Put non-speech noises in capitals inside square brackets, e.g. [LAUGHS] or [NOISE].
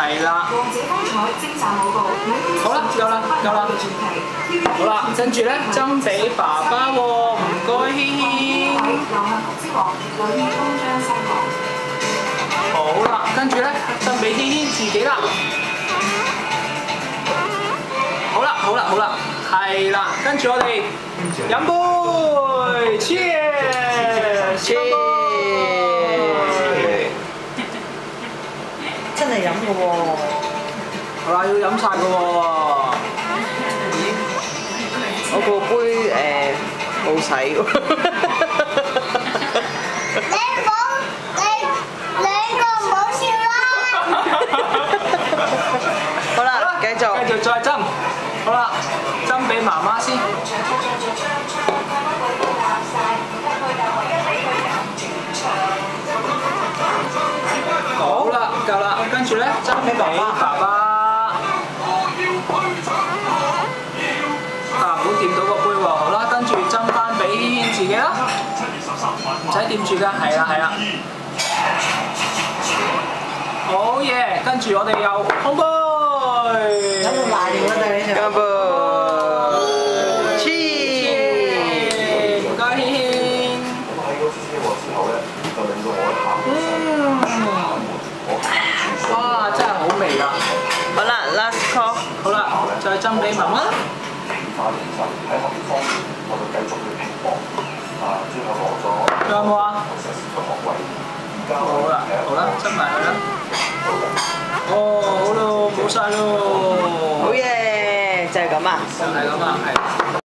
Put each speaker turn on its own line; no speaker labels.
係啦。
王者風采精湛舞步，
好啦夠啦夠啦好啦，跟住咧斟俾爸爸喎，唔該軒軒。好啦，跟住咧斟俾軒軒自己啦。好啦，好啦，好啦，係啦，跟住我哋飲杯，cheers，乾杯！
真係飲嘅喎。
係啦，要飲晒嘅喎。
我個杯誒冇洗喎。
你冇你你個唔好笑 [LAUGHS] 啦！
好啦，繼續。
繼續再斟。好啦，斟俾媽媽先。跟住咧斟俾爸爸。啊，唔好掂到個杯喎。好啦，跟住斟翻俾軒軒自己啦，唔使掂住㗎，係啦係啦。好嘢，跟住我哋又空杯。好
啦，last call。
好啦，再斟俾媽媽。仲有冇啊？好啦，好啦，執埋佢啦。哦，好咯，冇晒咯。
好嘢，就係咁啊。
係咁啊，係。